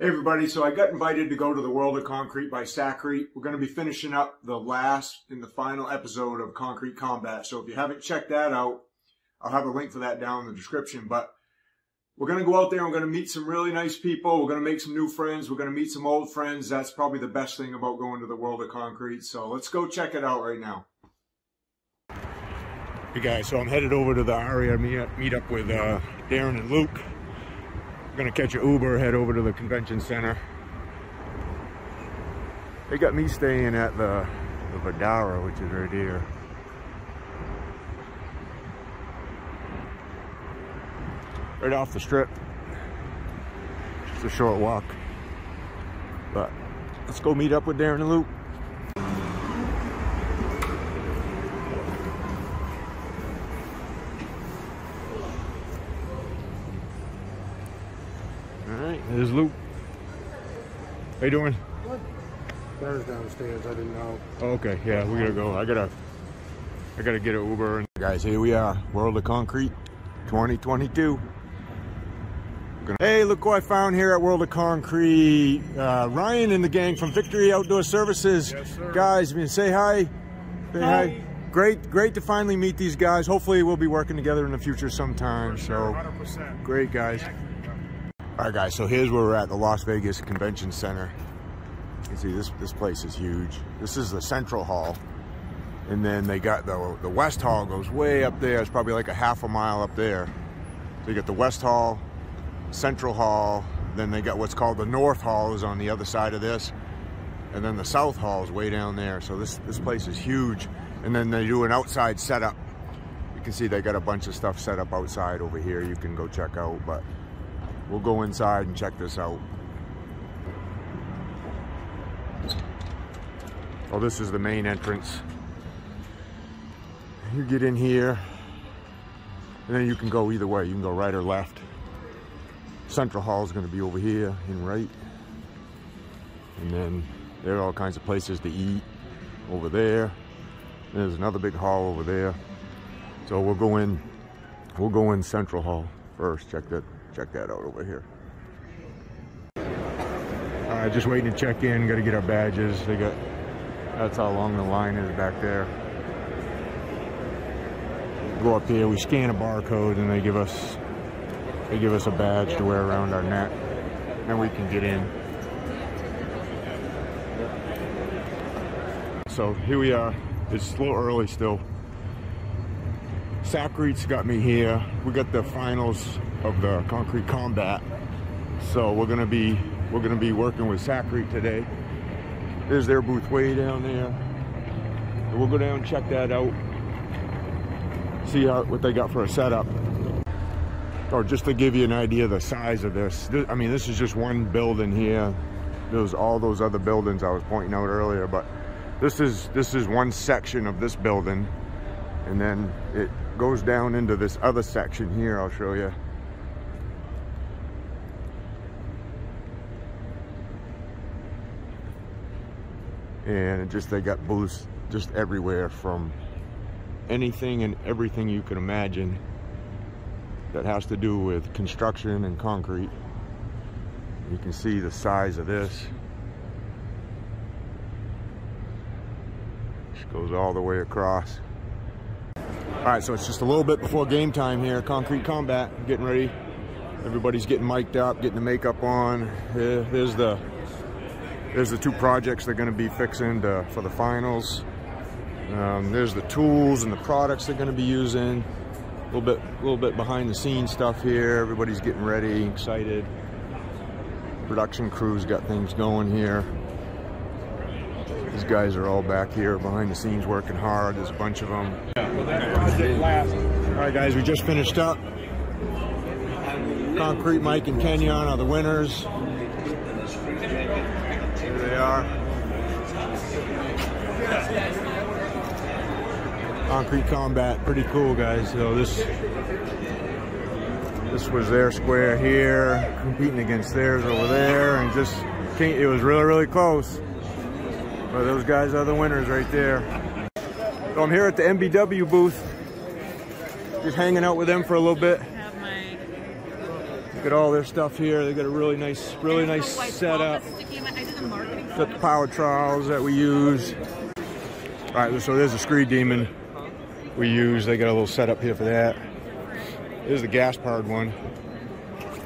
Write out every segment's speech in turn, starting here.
Hey everybody, so I got invited to go to the World of Concrete by Sakrete. We're going to be finishing up the last and the final episode of Concrete Combat. So if you haven't checked that out, I'll have a link for that down in the description. But we're going to go out there and we're going to meet some really nice people. We're going to make some new friends. We're going to meet some old friends. That's probably the best thing about going to the World of Concrete. So let's go check it out right now. Hey guys, so I'm headed over to the area, meet up with uh, Darin and Luke gonna catch an Uber, head over to the convention center. They got me staying at the, the Vdara, which is right here. Right off the strip. Just a short walk. But let's go meet up with Darin and Luke. There's Luke. How you doing? Good. Bear's downstairs. I didn't know. Okay, yeah, we gotta go. I gotta, I gotta get an Uber. And Guys, here we are, World of Concrete, 2022. Hey, look who I found here at World of Concrete. Uh, Ryan and the gang from Victory Outdoor Services. Yes, sir. Guys, say hi. Say hi. Hi. Great, great to finally meet these guys. Hopefully we'll be working together in the future sometime. For sure, So 100%. great guys. All right, guys, so here's where we're at, the Las Vegas Convention Center. You can see this, this place is huge. This is the Central Hall. And then they got the, the West Hall goes way up there. It's probably like a half a mile up there. So you got the West Hall, Central Hall, then they got what's called the North Hall is on the other side of this. And then the South Hall is way down there. So this, this place is huge. And then they do an outside setup. You can see they got a bunch of stuff set up outside over here you can go check out. But We'll go inside and check this out. Oh, this is the main entrance. You get in here, and then you can go either way. You can go right or left. Central Hall is going to be over here and right. And then there are all kinds of places to eat over there. There's another big hall over there. So we'll go in, we'll go in Central Hall first. Check that check that out over here. Uh, just waiting to check in. Got to get our badges. They got. That's how long the line is back there. Go up here. We scan a barcode, and they give us. They give us a badge to wear around our neck. and we can get in. So here we are. It's a little early still. Sakrete's got me here. We got the finals of the concrete combat. So we're gonna be we're gonna be working with Sakrete today. There's their booth way down there. We'll go down and check that out. See how what they got for a setup. Or just to give you an idea of the size of this. This- I mean, this is just one building here. There's all those other buildings I was pointing out earlier, but this is this is one section of this building, and then it goes down into this other section here. I'll show you. And just they got booths just everywhere from anything and everything you can imagine that has to do with construction and concrete. You can see the size of this. Just goes all the way across. All right so it's just a little bit before game time here. Concrete combat getting ready. Everybody's getting mic'd up getting the makeup on. Here- there's the there's the two projects they're going to be fixing to, for the finals. Um, there's the tools and the products they're going to be using. A little bit, little bit behind the scenes stuff here. Everybody's getting ready, excited. Production crew's got things going here. These guys are all back here behind the scenes working hard. There's a bunch of them. All right, guys, we just finished up. Concrete Mike and Kenyon are the winners. Are. Concrete Combat, pretty cool guys. So this this was their square here, competing against theirs over there, and just it was really really close. But those guys are the winners right there. So I'm here at the MBW booth, just hanging out with them for a little bit. Look at all their stuff here. They got a really nice, really nice setup. The power trowels that we use. All right, so there's a ScreeDemon we use. They got a little setup here for that. There's the gas powered one.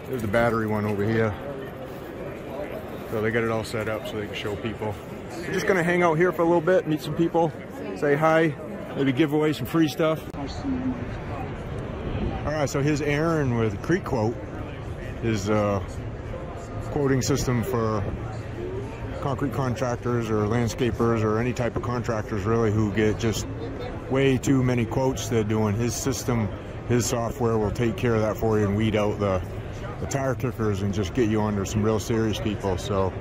There's the battery one over here. So they got it all set up so they can show people. Just gonna hang out here for a little bit, meet some people, say hi, maybe give away some free stuff. All right, so here's Aaron with Creek Quote his uh, quoting system for concrete contractors or landscapers or any type of contractors really who get just way too many quotes they're doing his system his software will take care of that for you and weed out the, the tire kickers and just get you under some real serious people so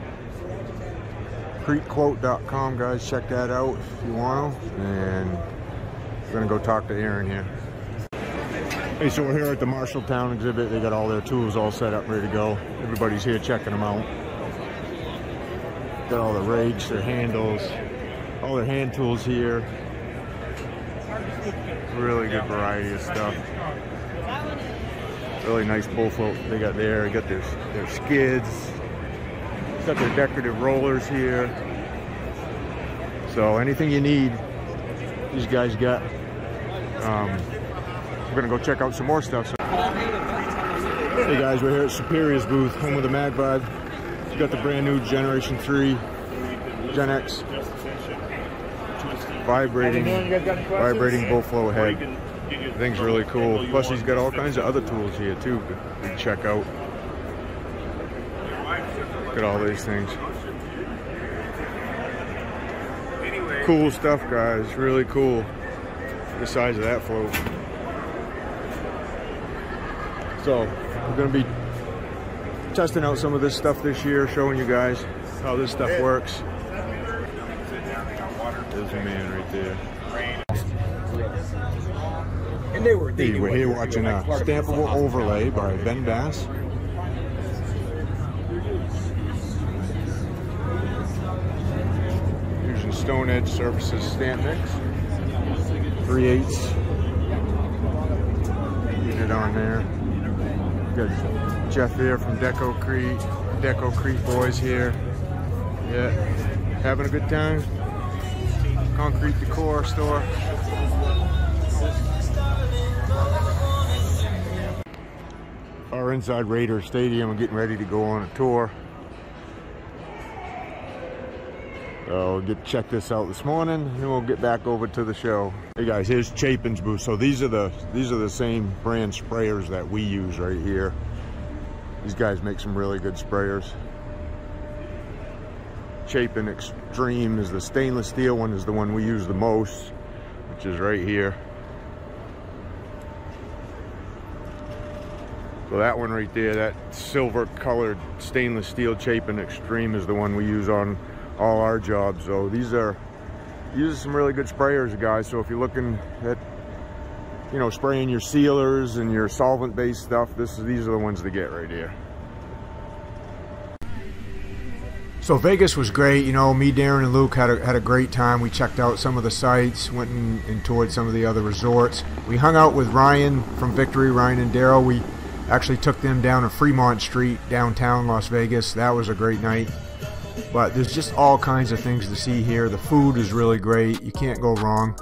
creekquote.com guys check that out if you want to and we're gonna go talk to Aaron here Hey, so we're here at the Marshalltown exhibit. They got all their tools all set up, ready to go. Everybody's here checking them out. Got all the rakes, their handles, all their hand tools here. Really good variety of stuff. Really nice bull float they got there. They got their, their skids. Got their decorative rollers here. So anything you need, these guys got. Um, we're gonna go check out some more stuff. So. Hey guys, we're here at Superior's booth, home of the Magvibe. You got the brand new Generation 3 Gen X vibrating, vibrating bull float head. Thing's really cool. Plus he's got all kinds of other tools here too to check out. Look at all these things. Cool stuff guys, really cool. The size of that float. So we're going to be testing out some of this stuff this year, showing you guys how this stuff works. There's a man right there. And they were, hey, we're here watching a stampable overlay by Ben Bass. Using Stone Edge Surfaces stamp mix. 3 eighths. Get it on there. Got Jeff here from Deco-Crete, Deco Creek boys here. Yeah, having a good time. Concrete decor store. Our inside Raider Stadium. Getting ready to go on a tour. So we'll get check this out this morning, and we'll get back over to the show. Hey guys, here's Chapin's booth. So these are the these are the same brand sprayers that we use right here. These guys make some really good sprayers. Chapin Extreme is the stainless steel one is the one we use the most, which is right here. So that one right there, that silver colored stainless steel Chapin Extreme is the one we use on all our jobs. So these are these are some really good sprayers, guys. So if you're looking at you know spraying your sealers and your solvent based stuff, this is these are the ones to get right here. So Vegas was great. You know, me, Darin, and Luke had a, had a great time. We checked out some of the sights, went and, and toured some of the other resorts. We hung out with Ryan from Victory, Ryan and Daryl. We actually took them down to Fremont Street, downtown Las Vegas. That was a great night. But there's just all kinds of things to see here. The food is really great. You can't go wrong.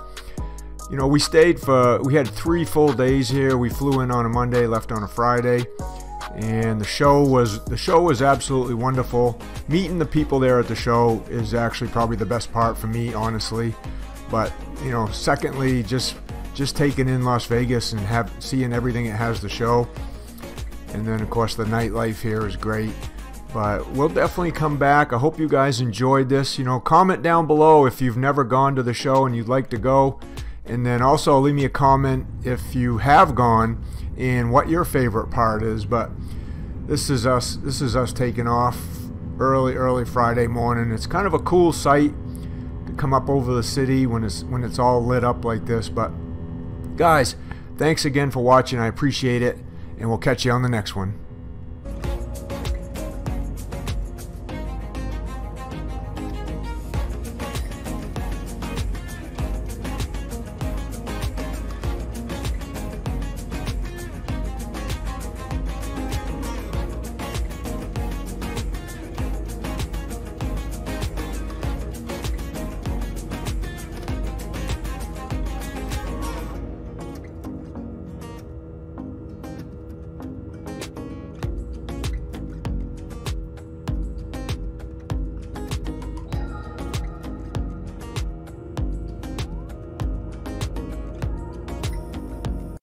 You know, we stayed for, we had three full days here. We flew in on a Monday, left on a Friday. And the show was, the show was absolutely wonderful. Meeting the people there at the show is actually probably the best part for me, honestly. But, you know, secondly, just, just taking in Las Vegas and have, seeing everything it has to show. And then, of course, the nightlife here is great. But we'll definitely come back. I hope you guys enjoyed this. You know, comment down below if you've never gone to the show and you'd like to go. And then also leave me a comment if you have gone and what your favorite part is. But this is us this is us taking off early, early Friday morning. It's kind of a cool sight to come up over the city when it's when it's all lit up like this. But guys, thanks again for watching. I appreciate it. And we'll catch you on the next one.